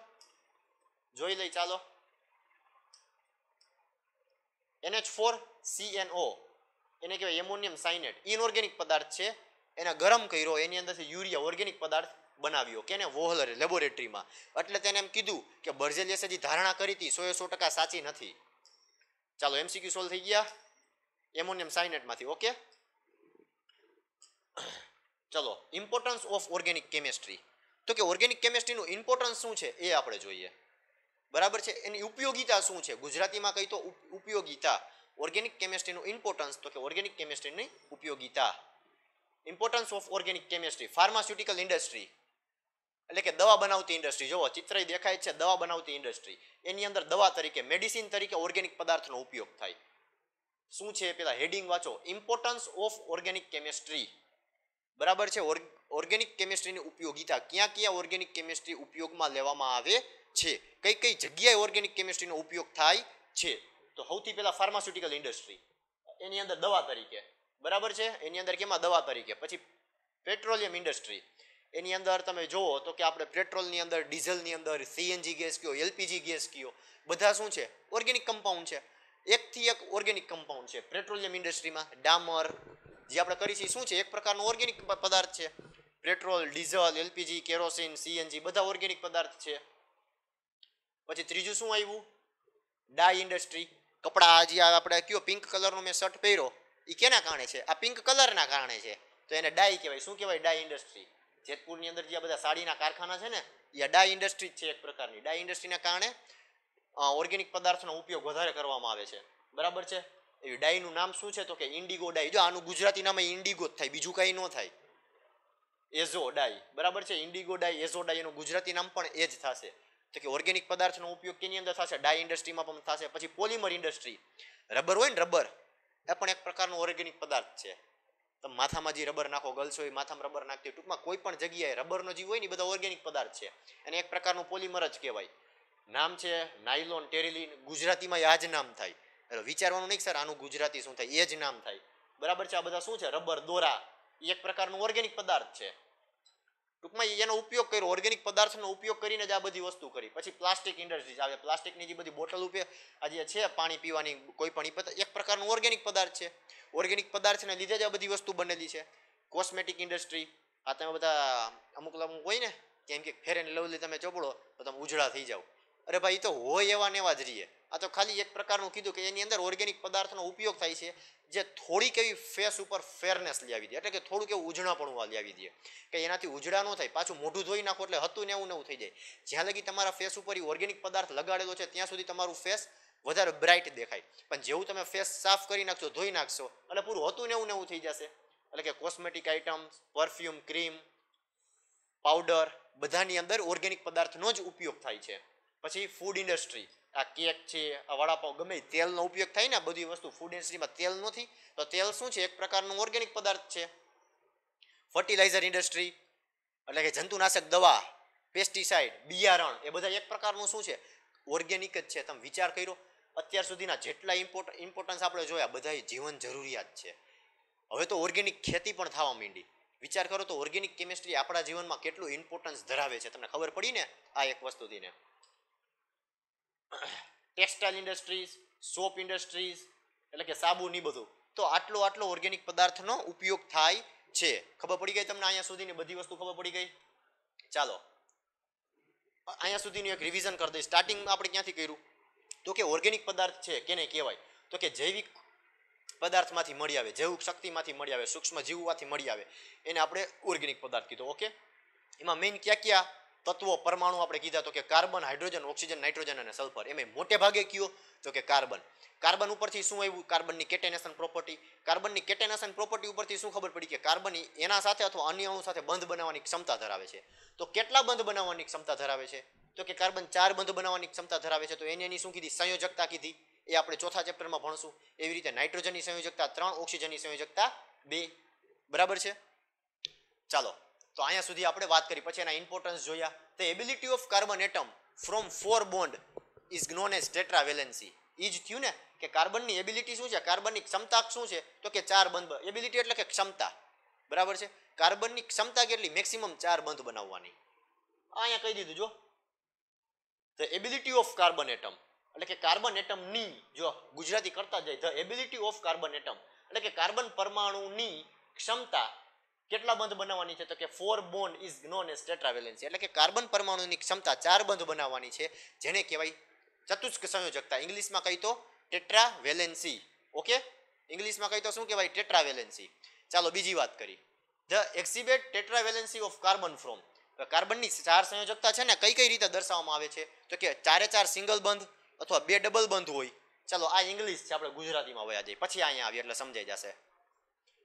જોઈ લઈ, ચાલો. એનએચ ફોર સીએનઓ એને કહેવાય એમોનિયમ સાયનેટ ઇનઓર્ગેનિક પદાર્થ છે. એને ગરમ કર્યો. એની અંદરથી યુરિયા, ઓર્ગેનિક પદાર્થ બનાવ્યો કેને વોહલરે લેબોરેટરીમાં એટલે તેને એમ કીધું કે બર્જેલિયસે જે ધારણા કરી હતી સો એ સો ટકા સાચી નથી. ચાલો એમસીક્યુ સોલ્વ થઈ ગયા. એમોનિયમ સાયનેટમાંથી ઓકે ચલો ઇમ્પોર્ટન્સ ઓફ ઓર્ગેનિક કેમેસ્ટ્રી તો કે ઓર્ગેનિક કેમેસ્ટ્રીનું ઇમ્પોર્ટન્સ શું છે, એ આપણે જોઈએ. બરાબર છે? એની ઉપયોગિતા શું છે? ગુજરાતીમાં કહી તો ઉપ- ઉપયોગિતા. ઓર્ગેનિક કેમેસ્ટ્રીનું ઇમ્પોર્ટન્સ તો કે ઓર્ગેનિક કેમેસ્ટ્રીની ઉપયોગિતા. Importance of organic chemistry pharmaceutical industry એટલે કે દવા બનાવતી ઇન્ડસ્ટ્રી જોવો ચિત્ર દેખાય છે દવા બનાવતી ઇન્ડસ્ટ્રી એની અંદર દવા તરીકે મેડિસિન તરીકે ઓર્ગેનિક પદાર્થનો ઉપયોગ થાય. શું છે પેલા હેડિંગ વાંચો. ઇમ્પોર્ટન્સ ઓફ ઓર્ગેનિક કેમેસ્ટ્રી બરાબર છે? ઓર્ગેનિક કેમેસ્ટ્રીની ઉપયોગિતા ક્યાં ક્યાં ઓર્ગેનિક કેમિસ્ટ્રી ઉપયોગમાં લેવામાં આવે છે? કઈ કઈ જગ્યાએ ઓર્ગેનિક કેમેસ્ટ્રીનો ઉપયોગ થાય છે? તો સૌથી પહેલાં ફાર્માસ્યુટિકલ ઇન્ડસ્ટ્રી એની અંદર દવા તરીકે. બરાબર છે? એની અંદર કેમાં? દવા તરીકે. પછી પેટ્રોલિયમ ઇન્ડસ્ટ્રી એની અંદર તમે જુઓ તો કે આપણે પેટ્રોલની અંદર, ડીઝલની અંદર, સીએનજી ગેસ કયો, એલપીજી ગેસ કયો, બધા શું છે? ઓર્ગેનિક કમ્પાઉન્ડ છે. એકથી એક ઓર્ગેનિક કમ્પાઉન્ડ છે પેટ્રોલિયમ ઇન્ડસ્ટ્રીમાં. ડામર જે આપણે કરી છીએ, શું છે? એક પ્રકારનો ઓર્ગેનિક પદાર્થ છે. Petrol, diesel, LPG, kerosene, CNG બધા ઓર્ગેનિક પદાર્થ છે. પછી ત્રીજું શું આવ્યું? Dye industry. કપડાં જે આપણે કયો, પિંક કલરનો મેં શર્ટ પહેર્યો એ કેના કારણે છે? આ પિંક કલરના કારણે છે. તો એને ડાય કહેવાય. શું કહેવાય? ડાય ઇન્ડસ્ટ્રી. જેતપુરની અંદર જે આ બધા સાડીના કારખાના છે ને, એ ડાય ઇન્ડસ્ટ્રી છે એક પ્રકારની. ડાય ઇન્ડસ્ટ્રીના કારણે ઓર્ગેનિક પદાર્થનો ઉપયોગ વધારે કરવામાં આવે છે. બરાબર છે? એ ડાયનું નામ શું છે? તો કે ઇન્ડિગો ડાય. જો આનું ગુજરાતી નામ ઇન્ડિગો જ થાય, બીજું કંઈ ન થાય. એઝો ડાય. બરાબર છે? ઇન્ડિગો ડાય, એઝો ડાય, એનું ગુજરાતી નામ પણ એ જ થશે. તો કે ઓર્ગેનિક પદાર્થનો ઉપયોગ કેની અંદર થશે? ડાય ઇન્ડસ્ટ્રીમાં પણ થશે. પછી પોલિમર ઇન્ડસ્ટ્રી. રબર હોય ને રબર, એ પણ એક પ્રકારનો ઓર્ગેનિક પદાર્થ છે. તમે માથામાં જે રબર નાખો ગર્લ્સ હોય માથામાં રબર નાખતી ટૂંકમાં કોઈ પણ જગ્યાએ રબરનો જીવ હોય ને બધા ઓર્ગેનિક પદાર્થ છે. અને એક પ્રકારનું પોલિમર જ કહેવાય. નામ છે નાયલોન ટેરેલિન ગુજરાતીમાં આ જ નામ થાય. એટલે વિચારવાનું નહીં સર આનું ગુજરાતી શું થાય, એ જ નામ થાય. બરાબર છે? આ બધા શું છે? રબર, દોરા એક પ્રકારનું ઓર્ગેનિક પદાર્થ છે. ટૂંકમાં એનો ઉપયોગ કર્યો ઓર્ગેનિક પદાર્થનો ઉપયોગ કરીને જ આ બધી વસ્તુ કરી. પછી પ્લાસ્ટિક ઇન્ડસ્ટ્રીઝ આવે પ્લાસ્ટિકની જે બધી બોટલ ઉપયોગ આજે છે, પાણી પીવાની કોઈ પણ એક પ્રકારનું ઓર્ગેનિક પદાર્થ છે. ઓર્ગેનિક પદાર્થને લીધે જ આ બધી વસ્તુ બનેલી છે. કોસ્મેટિક ઇન્ડસ્ટ્રી આ તમે બધા અમુક અમુક હોય ને, કેમ કે ફેર એન્ડ લવલી તમે ચોપડો, તો તમે ઉજળા થઈ જાઓ. અરે ભાઈ તો હોય એવા ને એવા જ રહીએ આ તો ખાલી એક પ્રકારનું કીધું કે એની અંદર ઓર્ગેનિક પદાર્થનો ઉપયોગ થાય છે, જે થોડીક એવી ફેસ ઉપર ફેરનેસ લાવી દે. એટલે કે થોડુંક એવું ઉજળાપણું લાવી દે. કે એનાથી ઉજળા ન થાય, પાછું મોઢું ધોઈ નાખો એટલે હતું ને એવું ને એવું થઈ જાય. જ્યાં લગી તમારા ફેસ ઉપર એ ઓર્ગેનિક પદાર્થ લગાડેલો છે, ત્યાં સુધી તમારું ફેસ વધારે બ્રાઇટ દેખાય. પણ જેવું તમે ફેસ સાફ કરી નાખશો, ધોઈ નાખશો, એટલે પૂરું હતું ને એવું ને એવું થઈ જશે. એટલે કે cosmetic items perfume cream powder બધાની અંદર ઓર્ગેનિક પદાર્થનો જ ઉપયોગ થાય છે. પછી ફૂડ ઇન્ડસ્ટ્રી આ કેક છે વડાપાવ ગમે તેલનો ઉપયોગ થાય ને બધી વસ્તુ ફૂડ ઇન્ડસ્ટ્રીમાં તેલ નથી. તો તેલ શું છે? એક પ્રકારનું ઓર્ગેનિક પદાર્થ છે. ફર્ટિલાઇઝર ઇન્ડસ્ટ્રી એટલે કે જંતુનાશક દવા પેસ્ટિસાઇડ બિયારણ, એ બધા એક પ્રકારનું શું છે? ઓર્ગેનિક જ છે. તમે વિચાર કર્યો? અત્યાર સુધીના જેટલા ઇમ્પોર્ટ ઇમ્પોર્ટન્સ આપણે જોયા બધા જીવન જરૂરિયાત છે. હવે તો ઓર્ગેનિક ખેતી પણ થવા માંડી. વિચાર કરો તો ઓર્ગેનિક કેમિસ્ટ્રી આપણા જીવનમાં કેટલું ઇમ્પોર્ટન્સ ધરાવે છે? તમને ખબર પડી ને આ એક વસ્તુથી ને? ટેક્સટાઇલ ઇન્ડસ્ટ્રીઝ, સોપ ઇન્ડસ્ટ્રીઝ, એટલે કે સાબુ ની બધું. તો આટલો આટલો ઓર્ગેનિક પદાર્થનો ઉપયોગ થાય છે. ખબર પડી ગઈ તમને અહીંયા સુધીની બધી વસ્તુ ખબર પડી ગઈ? ચાલો. અહીંયા સુધીનું એક રિવિઝન કરી દઈએ સ્ટાર્ટિંગ આપણે ક્યાંથી કર્યું? તો કે ઓર્ગેનિક પદાર્થ છે કેને કહેવાય? તો કે જૈવિક પદાર્થમાંથી મળી આવે, જૈવિક શક્તિમાંથી મળી આવે, સૂક્ષ્મ જીવવાથી મળી આવે. એને આપણે ઓર્ગેનિક પદાર્થ કીધો. ઓકે? એમાં મેઇન ક્યાં ક્યાં તત્વો પરમાણુ આપણે કીધા તો કે કાર્બન, હાઇડ્રોજન, ઓક્સિજન, નાઇટ્રોજન અને સલ્ફર. એમ મોટે ભાગે કયો? તો કે કાર્બન. કાર્બન ઉપરથી શું આવ્યું? કાર્બનની કેટેનેશન પ્રોપર્ટી કાર્બનની કેટેનેશન પ્રોપર્ટી ઉપરથી શું ખબર પડી કે કાર્બન એના સાથે અથવા અન્ય અણુ સાથે બંધ બનાવવાની ક્ષમતા ધરાવે છે. તો કેટલા બંધ બનાવવાની ક્ષમતા ધરાવે છે? તો કે કાર્બન ચાર બંધ બનાવવાની ક્ષમતા ધરાવે છે. તો એની એની શું કીધી? સંયોજકતા કીધી. એ આપણે ચોથા ચેપ્ટરમાં ભણશું. એવી રીતે નાઇટ્રોજનની સંયોજકતા ત્રણ, ઓક્સિજનની સંયોજકતા બે. બરાબર છે? ચાલો. તો અહીંયા સુધી આપણે વાત કરી. પછી એના ઇમ્પોર્ટન્સ જોયા. The ability of carbon atom from four bond is known as tetravalency એ જ થયું ને કે કાર્બનની એબિલિટી શું છે? કાર્બનની ક્ષમતા શું છે? તો કે ચાર બંધ એબિલિટી એટલે કે ક્ષમતા. બરાબર છે? કાર્બનની ક્ષમતા કેટલી? મેક્સિમમ ચાર બંધ બનાવવાની. આ અહીંયા કહી દીધું, જો. The ability of carbon atom એટલે કે કાર્બન એટમની જો ગુજરાતી કરતા જાય the ability of carbon atom એટલે કે કાર્બન પરમાણુની ક્ષમતા કેટલા બંધ બનાવવાની છે તો કે four bond is known as tetravalency એટલે કે કાર્બન પરમાણુની ક્ષમતા ચાર બંધ બનાવવાની છે, જેને કહેવાય ચતુષ્ક સંયોજકતા. ઇંગ્લિશમાં કહી તો ટેટ્રાવેલેન્સી ઓકે? ઇંગ્લિશમાં કહી તો શું કહેવાય? ટેટ્રાવેલેન્સી ચાલો બીજી વાત કરી the exhibit tetravalency of carbon from કાર્બનની ચાર સંયોજકતા છે ને, કઈ કઈ રીતે દર્શાવવામાં આવે છે? તો કે ચારે ચાર સિંગલ બંધ અથવા બે ડબલ બંધ હોય. ચાલો આ ઇંગ્લિશ છે, આપણે ગુજરાતીમાં વયા જઈએ. પછી અહીંયા આવીએ, એટલે સમજાઈ જશે.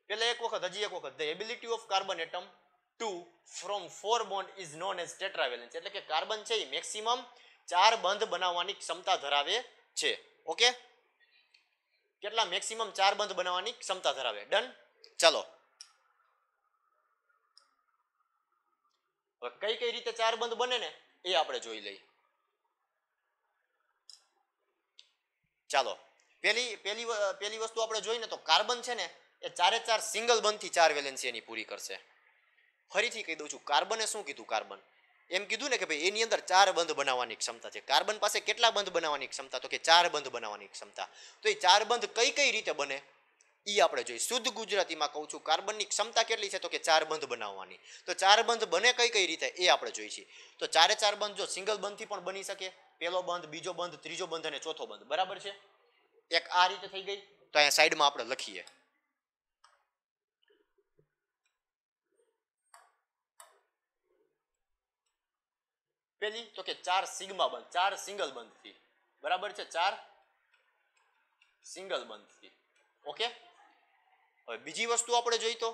પેલા એક વખત, હજી એક વખત. The ability of carbon atom to from four bond is known as tetravalence એટલે કે કાર્બન છે એ મેક્સિમમ ચાર બંધ બનાવવાની ક્ષમતા ધરાવે છે. ઓકે કેટલા મેક્સિમમ ચાર બંધ બનાવવાની ક્ષમતા ધરાવે? ડન ચાલો. કઈ કઈ રીતે ચાર બંધ બને ને, એ આપણે જોઈ લઈએ. ચાલો. પેલી પેલી પેલી વસ્તુ આપણે જોઈ ને તો કાર્બન છે ને એ ચારે ચાર સિંગલ બંધથી ચાર વેલેન્સી એની પૂરી કરશે. ફરીથી કહી દઉં છું, કાર્બને શું કીધું કાર્બન? એમ કીધું ને કે ભાઈ, એની અંદર ચાર બંધ બનાવવાની ક્ષમતા છે. કાર્બન પાસે કેટલા બંધ બનાવવાની ક્ષમતા? તો કે ચાર બંધ બનાવવાની ક્ષમતા. તો એ ચાર બંધ કઈ કઈ રીતે બને? એ આપણે જોઈએ શુદ્ધ ગુજરાતીમાં કહું છું, કાર્બનની ક્ષમતા કેટલી છે? તો કે ચાર બંધ બનાવવાની. તો ચાર બંધ બને કઈ કઈ રીતે? એ આપણે જોઈશું તો ચારે ચાર બંધ જો સિંગલ બંધથી પણ બની શકે પહેલો બંધ, બીજો બંધ, ત્રીજો બંધ અને ચોથો બંધ. બરાબર છે? એક આ રીતે થઈ ગઈ. તો અહીંયા સાઈડમાં આપણે લખીએ. પેલી તો કે ચાર સિગ્મા બંધ, ચાર સિંગલ બંધથી બરાબર છે? ચાર સિંગલ બંધથી ઓકે? હવે બીજી વસ્તુ આપણે જોઈ તો?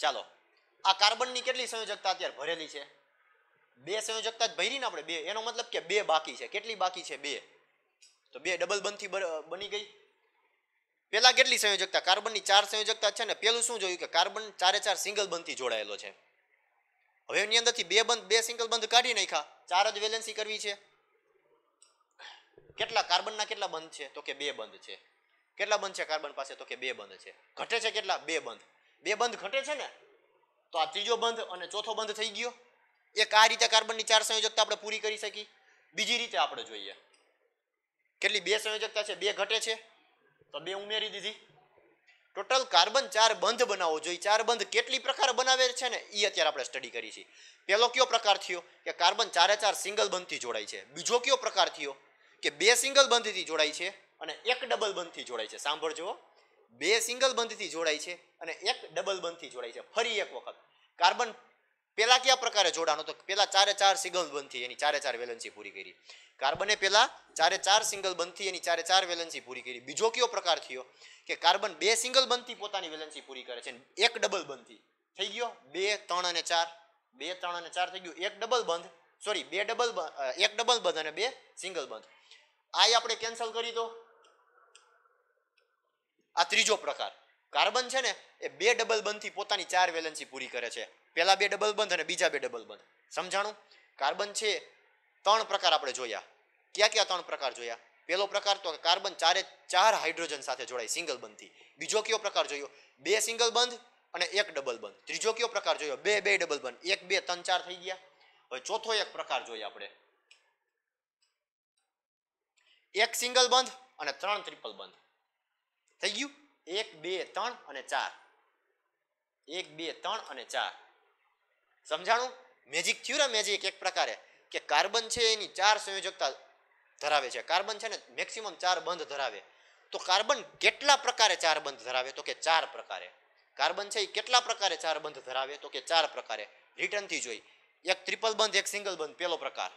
ચાલો, આ કાર્બનની કેટલી સંયોજકતા અત્યારે ભરેલી છે? બે સંયોજકતા જ ભરી ને આપણે બે, એનો મતલબ કે બે બાકી છે. કેટલી બાકી છે? બે. તો બે ડબલ બંધથી બની ગઈ. પેલા કેટલી સંયોજકતા? કાર્બનની ચાર સંયોજકતા છે ને પહેલું શું જોયું કે કાર્બન ચારે ચાર સિંગલ બંધથી જોડાયેલો છે. હવે એની અંદરથી બે બંધ, બે સિંગલ બંધ કાઢી નાખ્યા. ચાર જ વેલેન્સી કરવી છે. કેટલા? કાર્બનના કેટલા બંધ છે? તો કે બે બંધ છે. કેટલા બંધ છે કાર્બન પાસે? તો કે બે બંધ છે. ઘટે છે કેટલા? બે બંધ. બે બંધ ઘટે છે ને, તો આ ત્રીજો બંધ અને ચોથો બંધ થઈ ગયો. એક આ રીતે કાર્બનની ચાર સંયોજકતા આપણે પૂરી કરી શકી. બીજી રીતે આપણે જોઈએ. કેટલી? બે સંયોજકતા છે, બે ઘટે છે. તો બે ઉમેરી દીધી. ટોટલ કાર્બન ચાર બંધ બનાવવો જોઈએ. ચાર બંધ કેટલી પ્રકાર બનાવે છે ને એ અત્યારે આપણે સ્ટડી કરી છે. પહેલો કયો પ્રકાર થયો? કે કાર્બન ચારે ચાર સિંગલ બંધથી જોડાય છે. બીજો કયો પ્રકાર થયો? કે બે સિંગલ બંધથી જોડાય છે અને એક ડબલ બંધથી જોડાય છે. સાંભળજો બે સિંગલ બંધથી જોડાય છે અને એક ડબલ બંધથી જોડાય છે. ફરી એક વખત. કાર્બન પેલા કયા પ્રકારે જોડાણો? તો પેલા ચારે ચાર સિંગલ બનથી એની ચારે ચાર વેલન્સી પૂરી કરી. કાર્બને પેલા ચારે ચાર સિંગલ બનથી એની ચારે ચાર વેલન્સી પૂરી કરી. બીજો કયો પ્રકાર થયો? કે કાર્બન બે સિંગલ બનથી પોતાની વેલન્સી પૂરી કરે છે એક ડબલ બનથી થઈ ગયો? બે, ત્રણ અને ચાર. બે, ત્રણ અને ચાર થઈ ગયું. એક ડબલ બંધ. સોરી બે ડબલ એક ડબલ બંધ અને બે સિંગલ બંધ. આ આપણે કેન્સલ કરી દો. આ ત્રીજો પ્રકાર. કાર્બન છે ને, એ બે ડબલ બંધથી પોતાની ચાર વેલન્સી પૂરી કરે છે. પહેલા બે ડબલ બંધ અને બીજા બે ડબલ બંધ. સમજાણું? કાર્બન છે, ત્રણ પ્રકાર આપણે જોયા. ક્યાં ક્યાં ત્રણ પ્રકાર જોયા? પહેલો પ્રકાર તો કાર્બન ચારે ચાર હાઇડ્રોજન સાથે જોડાય, સિંગલ બંધથી. બીજો કયો પ્રકાર જોયો? બે સિંગલ બંધ અને એક ડબલ બંધ. ત્રીજો કયો પ્રકાર જોયો? બે બે ડબલ બંધ. એક, બે, ત્રણ, ચાર થઈ ગયા. હવે ચોથો એક પ્રકાર જોઈએ આપણે. એક સિંગલ બંધ અને ત્રણ ટ્રિપલ બંધ. થઈ ગયું? એક, બે, ત્રણ અને ચાર. એક, બે, ત્રણ અને ચાર. સમજાણું? મેજિક થયું ને મેજિક એક પ્રકારે કે કાર્બન છે એની ચાર સંયોજકતા ધરાવે છે. કાર્બન છે ને મેક્સિમમ ચાર બંધ ધરાવે. તો કાર્બન કેટલા પ્રકારે ચાર બંધ ધરાવે? તો કે ચાર પ્રકારે. કાર્બન છે એ કેટલા પ્રકારે ચાર બંધ ધરાવે? તો કે ચાર પ્રકારે. રિટર્નથી જોઈ. એક ટ્રિપલ બંધ, એક સિંગલ બંધ. પેલો પ્રકાર.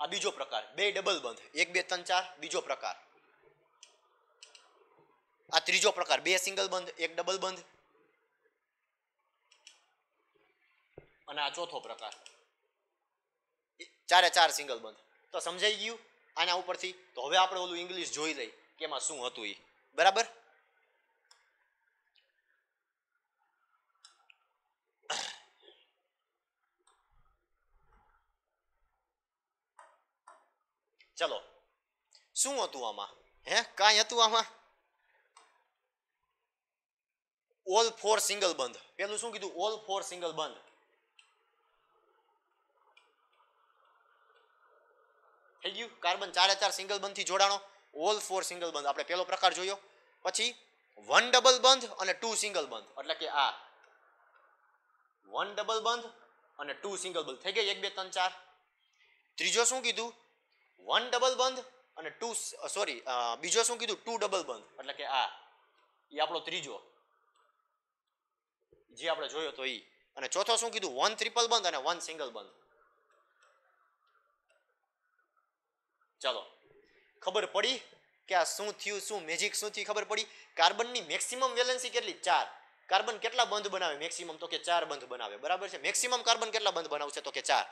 આ બીજો પ્રકાર. બે ડબલ બંધ. એક, બે, ત્રણ, ચાર. બીજો પ્રકાર. આ ત્રીજો પ્રકાર. બે સિંગલ બંધ, એક ડબલ બંધ. અને આ ચોથો પ્રકાર. ચારે ચાર સિંગલ બંધ. તો સમજાઈ ગયું? આના ઉપરથી. તો હવે આપણે ઓલું ઇંગ્લિશ જોઈ લઈ કે એમાં શું હતું એ બરાબર? ચલો. શું હતું આમાં? હે? કાંઈ હતું આમાં? ઓલ ફોર સિંગલ બંધ પેલું શું કીધું ઓલ ફોર સિંગલ બંધ થઈ ગયું કાર્બન ચારે ચાર સિંગલ બંધથી જોડાણો. ઓલ ફોર સિંગલ બંધ આપણે પેલો પ્રકાર જોયો. પછી વન ડબલ બંધ અને ટુ સિંગલ બંધ એટલે કે આ. વન ડબલ બંધ અને ટુ સિંગલ બંધ થઈ ગઈ એક, બે, ત્રણ, ચાર. ત્રીજો શું કીધું? વન ડબલ બંધ અને ટુ સોરી બીજો શું કીધું? ટુ ડબલ બંધ એટલે કે આ. એ આપણો ત્રીજો. જે આપણે જોયો તો એ અને ચોથો શું કીધું? વન ત્રિપલ બંધ અને વન સિંગલ બંધ. ચાલો. ખબર પડી કે આ શું થયું, શું મેજિક શું થયું ખબર પડી? કાર્બનની મેક્સિમમ વેલેન્સી કેટલી? ચાર. કાર્બન કેટલા બંધ બનાવે? મેક્સિમમ તો કે ચાર બંધ બનાવે. બરાબર છે? મેક્સિમમ કાર્બન કેટલા બંધ બનાવશે તો કે ચાર.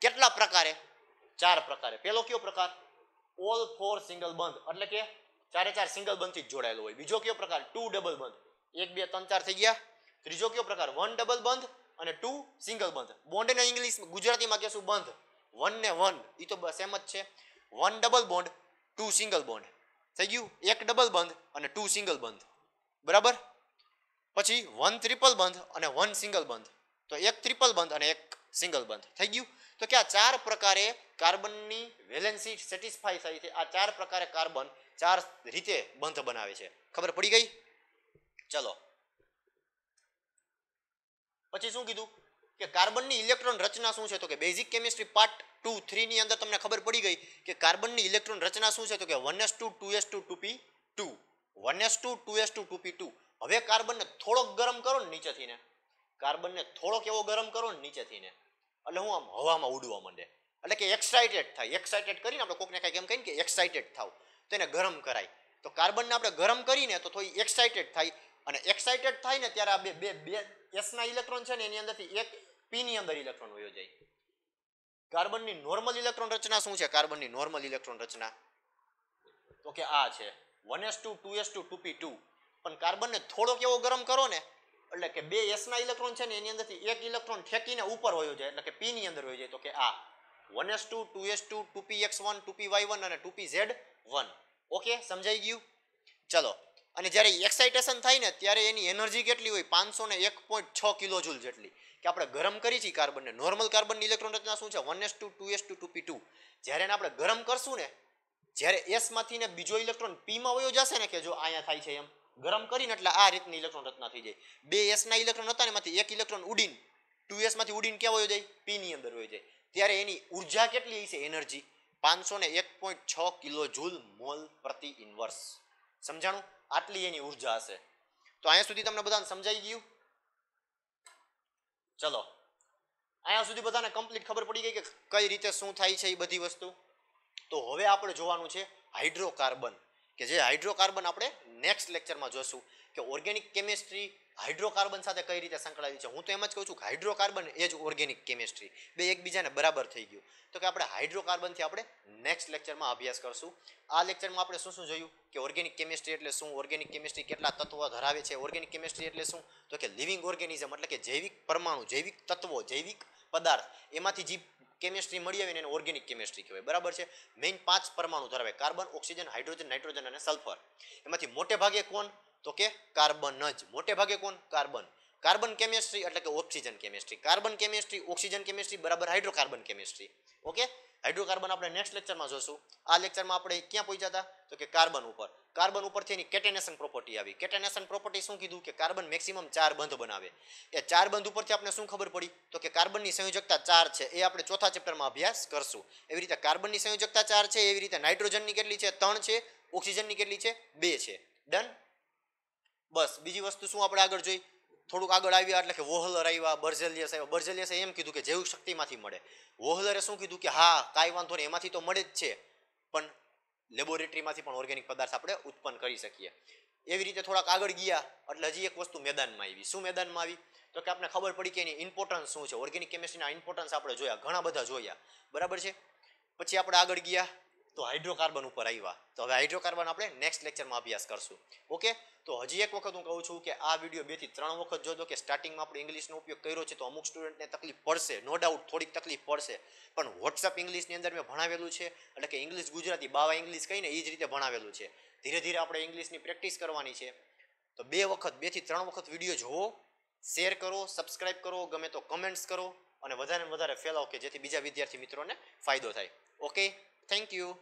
કેટલા પ્રકારે? ચાર પ્રકારે. પેલો કયો પ્રકાર? ઓલ ફોર સિંગલ બંધ. એટલે કે ચારે ચાર સિંગલ બંધથી જ જોડાયેલો હોય. બીજો કયો પ્રકાર? ટુ ડબલ બંધ. એક, બે, ત્રણ, ચાર થઈ ગયા. ત્રીજો કયો પ્રકાર? વન ડબલ બંધ અને ટુ સિંગલ બંધ. બોન્ડ ને ઇંગ્લિશ ગુજરાતીમાં કહેશું બંધ. વન ને વન. એ તો સેમ જ છે. One double bond, two single bond. થઈ ગયું? એક ડબલ બંધ અને ટુ સિંગલ બંધ. બરાબર? પછી વન ત્રિપલ બંધ અને વન સિંગલ બંધ. તો એક ત્રિપલ બંધ અને એક સિંગલ બંધ. થઈ ગયું? તો કે આ ચાર પ્રકારે કાર્બનની વેલેન્સી સેટિસ્ફાઈ થાય છે. આ ચાર પ્રકારે કાર્બન ચાર રીતે બંધ બનાવે છે. ખબર પડી ગઈ? ચલો. પછી શું કીધું? કે કાર્બનની ઇલેક્ટ્રોન રચના શું છે? તો કે બેઝિક કેમિસ્ટ્રી પાર્ટ ટુ થ્રીની અંદર તમને ખબર પડી ગઈ કે કાર્બનની ઇલેક્ટ્રોન રચના શું છે? તો કે one S two two S two two P two one S two two S two two P two હવે કાર્બનને થોડોક ગરમ કરો ને નીચેથી ને. કાર્બનને થોડોક એવો ગરમ કરો ને નીચેથી ને. એટલે હું આમ હવામાં ઉડવા માંડે. એટલે કે એક્સાઇટેડ થાય. એક્સાઇટેડ કરીને આપણે કોકને કાંઈક એમ કહીને કે એક્સાઇટેડ થાવ. તો એને ગરમ કરાય. તો કાર્બનને આપણે ગરમ કરીને તો થોડી એક્સાઇટેડ થાય. અને એક્સાઇટેડ થાય ને ત્યારે આ બે બે બે એસના ઇલેક્ટ્રોન છે ને એની અંદરથી એક પીની અંદર ઇલેક્ટ્રોન વયો જાય. કાર્બનની નોર્મલ ઇલેક્ટ્રોન રચના શું છે? કાર્બનની નોર્મલ ઇલેક્ટ્રોન રચના. તો કે આ છે. One S two two S two two P two. પણ કાર્બનને થોડોક એવો ગરમ કરો ને, એટલે કે બે એસના ઇલેક્ટ્રોન છે ને એની અંદરથી એક ઇલેક્ટ્રોન ઠેકીને ઉપર વયો જાય, એટલે કે પીની અંદર વયો જાય. તો કે આ one S two two S two two P X one, two P Y one અને two P Z one. Okay? સમજાઈ ગયું? ચલો. અને જ્યારે એક્સાઇટેશન થાય ને, ત્યારે એની એનર્જી કેટલી હોય? પાંચસો ને એક પોઈન્ટ છ કિલો જૂલ જેટલી. કે આપણે ગરમ કરી છીએ કાર્બનને. નોર્મલ કાર્બનની ઇલેક્ટ્રોન રચના શું છે? One S two two S two two P two જ્યારે એને આપણે ગરમ કરશું ને, જ્યારે એસમાંથી ને બીજો ઇલેક્ટ્રોન પીમાં વયો જશે ને, કે જો અહીંયા થાય છે એમ. ગરમ કરીને એટલે આ રીતની ઇલેક્ટ્રોન રચના થઈ જાય. બે એસના ઇલેક્ટ્રોન હતા ને, એમાંથી એક ઇલેક્ટ્રોન ઉડીન ટુ એસમાંથી ઉડીન ક્યાં વયો જાય? પીની અંદર વયો જાય. ત્યારે એની ઊર્જા કેટલી છે એનર્જી પાંચસો ને એક પોઈન્ટ છ કિલો જૂલ મોલ પ્રતિ ઇન્વર્સ સમજાણું? આટલી એની ઊર્જા હશે. તો અહીંયા સુધી તમને બધાને સમજાઈ ગયું? ચલો. અહીંયા સુધી બધાને કમ્પ્લીટ ખબર પડી ગઈ કે કઈ રીતે શું થાય છે એ બધી વસ્તુ? તો હવે આપણે જોવાનું છે હાઇડ્રોકાર્બન કે જે હાઇડ્રોકાર્બન આપણે નેક્સ્ટ લેક્ચરમાં જોશું કે ઓર્ગેનિક કેમિસ્ટ્રી હાઇડ્રોકાર્બન સાથે કઈ રીતે સંકળાયેલું છે? હું તો એમ જ કહું છું કે હાઇડ્રોકાર્બન એ જ ઓર્ગેનિક કેમિસ્ટ્રી. બે એકબીજાને બરાબર થઈ ગયું. તો કે આપણે હાઇડ્રોકાર્બનથી આપણે નેક્સ્ટ લેક્ચરમાં અભ્યાસ કરશું. આ લેક્ચરમાં આપણે શું શું જોયું? કે ઓર્ગેનિક કેમિસ્ટ્રી એટલે શું? ઓર્ગેનિક કેમિસ્ટ્રી કેટલા તત્વો ધરાવે છે? ઓર્ગેનિક કેમિસ્ટ્રી એટલે શું? તો કે લિવિંગ ઓર્ગેનિઝમ એટલે કે જૈવિક પરમાણુ, જૈવિક તત્વો, જૈવિક પદાર્થ. એમાંથી જે કેમિસ્ટ્રી મળી આવે એને ઓર્ગેનિક કેમિસ્ટ્રી કહેવાય. બરાબર છે? મેઇન પાંચ પરમાણુ ધરાવે. કાર્બન, ઓક્સિજન, હાઇડ્રોજન, નાઇટ્રોજન અને સલ્ફર. એમાંથી મોટે ભાગે કોણ? તો કે કાર્બન જ. મોટે ભાગે કોણ? કાર્બન. કાર્બન કેમિસ્ટ્રી એટલે કે oxygen chemistry. Carbon chemistry, oxygen chemistry બરાબર હાઇડ્રોકાર્બન કેમિસ્ટ્રી. ઓકે? હાઇડ્રોકાર્બન આપણે નેક્સ્ટ લેક્ચરમાં જોશું. આ લેક્ચરમાં આપણે ક્યાં પહોંચ્યા હતા? તો કે કાર્બન ઉપર. કાર્બન ઉપરથી એની કેટેનેશન પ્રોપર્ટી આવી. કેટેનેશન પ્રોપર્ટી શું કીધું? કે કાર્બન મેક્સિમમ ચાર બંધ બનાવે. એ ચાર બંધ ઉપરથી આપણે શું ખબર પડી? તો કે કાર્બનની સંયોજકતા ચાર છે. એ આપણે ચોથા ચેપ્ટરમાં અભ્યાસ કરશું. એવી રીતે કાર્બનની સંયોજકતા ચાર છે, એવી રીતે નાઇટ્રોજનની કેટલી છે? ત્રણ છે. ઓક્સિજનની કેટલી છે? બે છે. ડન બસ, બીજી વસ્તુ શું આપણે આગળ જોઈ? થોડુંક આગળ આવ્યા એટલે કે વોહલર આવ્યા, બર્ઝેલિયસ આવ્યા. બર્ઝેલિયસે એમ કીધું કે જૈવિક શક્તિમાંથી મળે. વોહલરે શું કીધું કે હા, કાંઈ વાંધો નહીં, એમાંથી તો મળે જ છે. પણ લેબોરેટરીમાંથી પણ ઓર્ગેનિક પદાર્થ આપણે ઉત્પન્ન કરી શકીએ. એવી રીતે થોડાક આગળ ગયા, એટલે હજી એક વસ્તુ મેદાનમાં આવી. શું મેદાનમાં આવી? તો કે આપણે ખબર પડી કે એની ઇમ્પોર્ટન્સ શું છે. ઓર્ગેનિક કેમિસ્ટ્રીના ઇમ્પોર્ટન્સ આપણે જોયા, ઘણા બધા જોયા. બરાબર છે? પછી આપણે આગળ ગયા. તો હાઇડ્રોકાર્બન ઉપર આવ્યા. તો હવે હાઇડ્રોકાર્બન આપણે નેક્સ્ટ લેક્ચરમાં અભ્યાસ કરશું. ઓકે તો હજી એક વખત હું કહું છું કે આ વીડિયો બેથી ત્રણ વખત જોજો કે સ્ટાર્ટિંગમાં આપણે ઇંગ્લિશનો ઉપયોગ કર્યો છે તો અમુક સ્ટુડન્ટને તકલીફ પડશે. નો ડાઉટ થોડીક તકલીફ પડશે. પણ વોટ્સઅપ ઇંગ્લિશની અંદર મેં ભણાવેલું છે. એટલે કે ઇંગ્લિશ ગુજરાતી, બાવા ઇંગ્લિશ કહીને એ જ રીતે ભણાવેલું છે. ધીરે ધીરે આપણે ઇંગ્લિશની પ્રેક્ટિસ કરવાની છે. તો બે વખત, બેથી ત્રણ વખત વીડિયો જોવો શેર કરો સબસ્ક્રાઇબ કરો, ગમે તો કમેન્ટ્સ કરો અને વધારે વધારે ફેલાવો કે જેથી બીજા વિદ્યાર્થી મિત્રોને ફાયદો થાય. Okay Thank you.